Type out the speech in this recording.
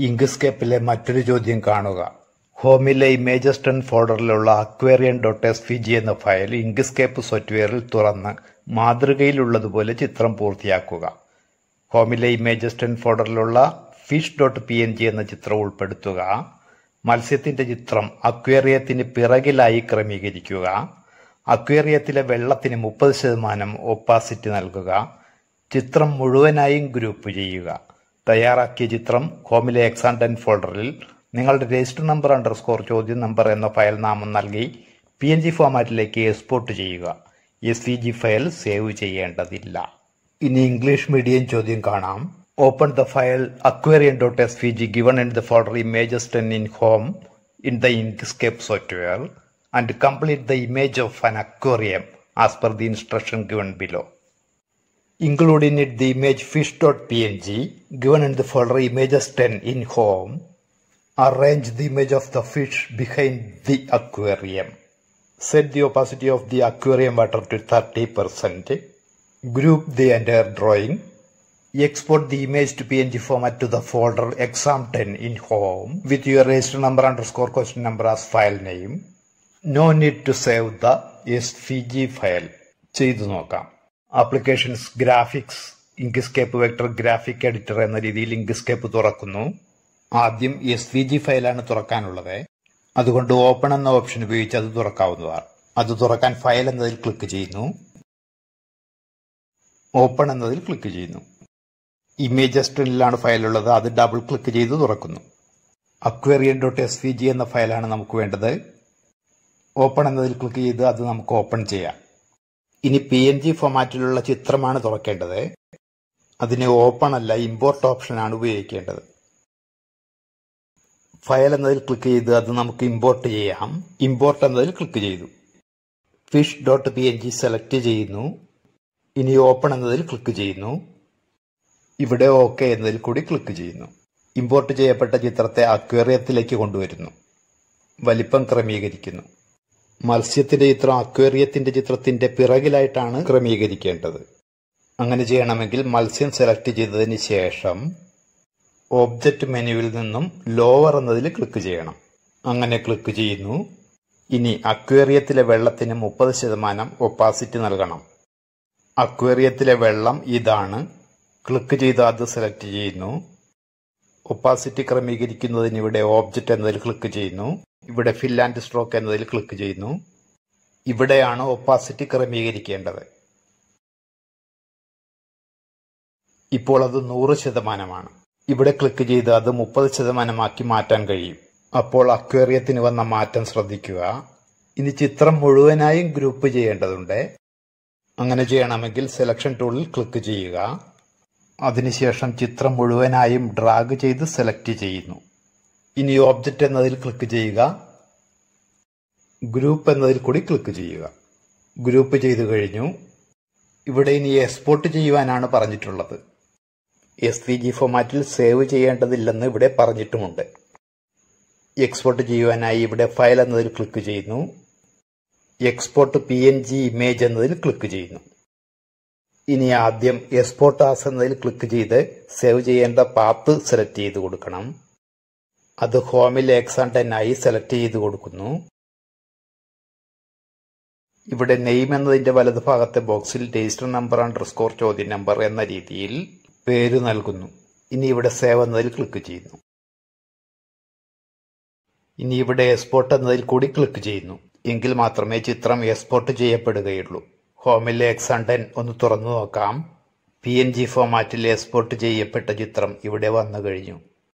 ഇങ്ക്സ്കേപ്പിലെ മറ്റൊരു ചോദ്യം കാണുക. ഹോമിലെ images ten ഫോൾഡറിലുള്ള aquarium dot S V G എന്ന ഫയൽ ഇങ്ക്സ്കേപ്പ് സോഫ്റ്റ്വെയറിൽ തുറന്ന് മാതൃകയിലുള്ളതുപോലെ ചിത്രം പൂർത്തിയാക്കുക. ഹോമിലെ images ten ഫോൾഡറിലുള്ള fish dot P N G എന്ന ചിത്രം ഉൾപ്പെടുത്തുക. മത്സ്യത്തിന്റെ ചിത്രം അക്വേറിയത്തിന് പിറകിലായി ക്രമീകരിക്കുക. അക്വേറിയത്തിലെ വെള്ളത്തിന് മുപ്പത് ശതമാനം ഒപ്പാസിറ്റി നൽകുക. ചിത്രം മുഴുവനായും ഗ്രൂപ്പ് ചെയ്യുക. തയ്യാറാക്കിയ ചിത്രം ഹോമിലെ എക്സാൻഡൻ ഫോൾഡറിൽ നിങ്ങളുടെ രജിസ്റ്റർ നമ്പർ അണ്ടർസ്കോർ ചോദ്യം നമ്പർ എന്ന ഫയൽ നാമം നൽകി പി എൻ ജി ഫോമാറ്റിലേക്ക് എക്സ്പോർട്ട് ചെയ്യുക. S V G file save ചെയ്യേണ്ടതില്ല. ഇനി ഇംഗ്ലീഷ് മീഡിയം ചോദ്യം കാണാം. Open the file aquarium dot S V G given in the folder images ten in home in the Inkscape software and complete the image of an aquarium as per the instruction given below. Include in it the image fish.png given in the folder images 10 in home. Arrange the image of the fish behind the aquarium. Set the opacity of the aquarium water to 30%. Group the entire drawing. Export the image to PNG format to the folder exam 10 in home with your register number underscore question number as file name. No need to save the S V G file ചെയ്തു നോക്കാം applications graphics Inkscape vector graphic editor എന്ന രീതിയിൽ Inkscape തുറക്കുന്നു. ആദ്യം S V G ഫയലാണ് തുറക്കാനുള്ളത്. അതുകൊണ്ട് open എന്ന ഓപ്ഷൻ ഉപയോഗിച്ച് അത് തുറക്കാവുന്നതാണ്. അത് തുറക്കാൻ ഫയൽ എന്നതിൽ ക്ലിക്ക് ചെയ്യുന്നു. ഓപ്പൺ എന്നതിൽ ക്ലിക്ക് ചെയ്യുന്നു. ഇമേജസ് ഫയൽ ഉള്ളത്. അത് ഡബിൾ ക്ലിക്ക് ചെയ്ത് തുറക്കുന്നു. Aquarium dot S V G എന്ന ഫയലാണ് നമുക്ക് വേണ്ടത്. ഓപ്പൺ എന്നതിൽ ക്ലിക്ക് ചെയ്ത് അത് നമുക്ക് ഓപ്പൺ ചെയ്യാം. ഇനി പി എൻ ജി ഫോമാറ്റിലുള്ള ചിത്രമാണ് തുറക്കേണ്ടത്. അതിന് ഓപ്പൺ അല്ല ഇമ്പോർട്ട് ഓപ്ഷനാണ് ഉപയോഗിക്കേണ്ടത്. ഫയൽ എന്നതിൽ ക്ലിക്ക് ചെയ്ത് അത് നമുക്ക് ഇമ്പോർട്ട് ചെയ്യാം. ഇമ്പോർട്ട് എന്നതിൽ ക്ലിക്ക് ചെയ്തു. Fish dot P N G select ചെയ്യുന്നു. ഇനി ഓപ്പൺ എന്നതിൽ ക്ലിക്ക് ചെയ്യുന്നു. ഇവിടെ ഓക്കെ എന്നതിൽ കൂടി ക്ലിക്ക് ചെയ്യുന്നു. ഇമ്പോർട്ട് ചെയ്യപ്പെട്ട ചിത്രത്തെ അക്വേറിയത്തിലേക്ക് കൊണ്ടുവരുന്നു. വലിപ്പം ക്രമീകരിക്കുന്നു. മത്സ്യത്തിന്റെ ചിത്രം അക്വേറിയത്തിന്റെ ചിത്രത്തിന്റെ പിറകിലായിട്ടാണ് ക്രമീകരിക്കേണ്ടത്. അങ്ങനെ ചെയ്യണമെങ്കിൽ മത്സ്യം സെലക്ട് ചെയ്തതിന് ശേഷം ഓബ്ജക്റ്റ് മെനുവിൽ നിന്നും ലോവർ എന്നതിൽ ക്ലിക്ക് ചെയ്യണം. അങ്ങനെ ക്ലിക്ക് ചെയ്യുന്നു. ഇനി അക്വേറിയത്തിലെ വെള്ളത്തിന് മുപ്പത് ശതമാനം ഒപ്പാസിറ്റി നൽകണം. അക്വേറിയത്തിലെ വെള്ളം ഇതാണ്. ക്ലിക്ക് ചെയ്ത് അത് സെലക്ട് ചെയ്യുന്നു. ഒപ്പാസിറ്റി ക്രമീകരിക്കുന്നതിന് ഇവിടെ ഓബ്ജക്റ്റ് എന്നതിൽ ക്ലിക്ക് ചെയ്യുന്നു. ഇവിടെ ഫിൽ ആൻഡ് സ്ട്രോക്ക് എന്നതിൽ ക്ലിക്ക് ചെയ്യുന്നു. ഇവിടെയാണ് ഒപ്പാസിറ്റി ക്രമീകരിക്കേണ്ടത്. ഇപ്പോൾ അത് നൂറ് ശതമാനമാണ്. ഇവിടെ ക്ലിക്ക് ചെയ്ത് അത് മുപ്പത് ശതമാനമാക്കി മാറ്റാൻ കഴിയും. അപ്പോൾ അക്വേറിയത്തിന് വന്ന മാറ്റം ശ്രദ്ധിക്കുക. ഇനി ചിത്രം മുഴുവനായും ഗ്രൂപ്പ് ചെയ്യേണ്ടതുണ്ട്. അങ്ങനെ ചെയ്യണമെങ്കിൽ സെലക്ഷൻ ടൂളിൽ ക്ലിക്ക് ചെയ്യുക. അതിനുശേഷം ചിത്രം മുഴുവനായും ഡ്രാഗ് ചെയ്ത് സെലക്ട് ചെയ്യുന്നു. ഇനി ഓബ്ജക്റ്റ് എന്നതിൽ ക്ലിക്ക് ചെയ്യുക. ഗ്രൂപ്പ് എന്നതിൽ കൂടി ക്ലിക്ക് ചെയ്യുക. ഗ്രൂപ്പ് ചെയ്തു കഴിഞ്ഞു. ഇവിടെ ഇനി എക്സ്പോർട്ട് ചെയ്യുവാനാണ് പറഞ്ഞിട്ടുള്ളത്. എസ് വി ജി ഫോമാറ്റിൽ സേവ് ചെയ്യേണ്ടതില്ലെന്ന് ഇവിടെ പറഞ്ഞിട്ടുമുണ്ട്. എക്സ്പോർട്ട് ചെയ്യുവാനായി ഇവിടെ ഫയൽ എന്നതിൽ ക്ലിക്ക് ചെയ്യുന്നു. Export P N G image എന്നതിൽ ക്ലിക്ക് ചെയ്യുന്നു. ഇനി ആദ്യം എക്സ്പോർട്ട് ആസ് എന്നതിൽ ക്ലിക്ക് ചെയ്ത് സേവ് ചെയ്യേണ്ട പാത്ത് സെലക്ട് ചെയ്ത് കൊടുക്കണം. അത് ഹോമിൽ എക്സാണ്ടനായി സെലക്ട് ചെയ്ത് കൊടുക്കുന്നു. ഇവിടെ നെയിം എന്നതിന്റെ വലതുഭാഗത്തെ ബോക്സിൽ രജിസ്റ്റർ നമ്പർ അണ്ടർസ്കോർ ചോദ്യ നമ്പർ എന്ന രീതിയിൽ പേര് നൽകുന്നു. ഇനി ഇവിടെ സേവ് എന്നതിൽ ക്ലിക്ക് ചെയ്യുന്നു. ഇനി ഇവിടെ എക്സ്പോർട്ട് എന്നതിൽ കൂടി ക്ലിക്ക് ചെയ്യുന്നു. എങ്കിൽ മാത്രമേ ചിത്രം എക്സ്പോർട്ട് ചെയ്യപ്പെടുകയുള്ളൂ. ഹോമിലെ എക്സാണ്ടൻ ഒന്ന് തുറന്നു നോക്കാം. പി എൻ ജി ഫോമാറ്റിൽ എക്സ്പോർട്ട് ചെയ്യപ്പെട്ട ചിത്രം ഇവിടെ വന്നു കഴിഞ്ഞു.